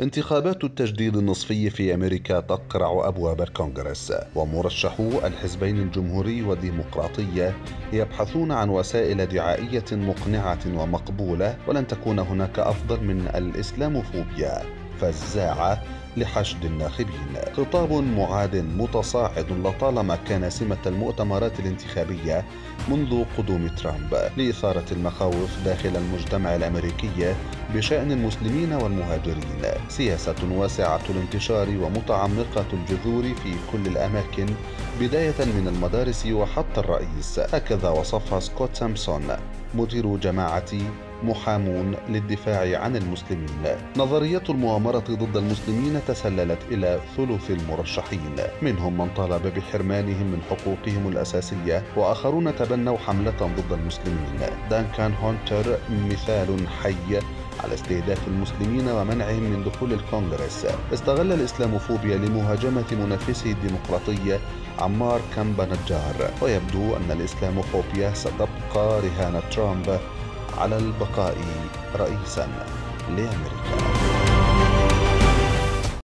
انتخابات التجديد النصفي في أمريكا تقرع أبواب الكونغرس ومرشحو الحزبين الجمهوري والديمقراطية يبحثون عن وسائل دعائية مقنعة ومقبولة ولن تكون هناك أفضل من الإسلاموفوبيا. فزاعة لحشد الناخبين. خطاب معاد متصاعد لطالما كان سمة المؤتمرات الانتخابية منذ قدوم ترامب. لإثارة المخاوف داخل المجتمع الأمريكي بشأن المسلمين والمهاجرين. سياسة واسعة الانتشار ومتعمقة الجذور في كل الأماكن بداية من المدارس وحتى الرئيس. هكذا وصفها سكوت سامسون مدير جماعة محامون للدفاع عن المسلمين. نظرية المؤامرة ضد المسلمين تسللت إلى ثلث المرشحين. منهم من طالب بحرمانهم من حقوقهم الأساسية وآخرون تبنوا حملة ضد المسلمين. دانكان هونتر مثال حي على استهداف المسلمين ومنعهم من دخول الكونغرس. استغل الإسلاموفوبيا لمهاجمة منافسه الديمقراطي عمار كامبا نجار ويبدو أن الإسلاموفوبيا ستبقى رهان ترامب على البقاء رئيسا لأمريكا.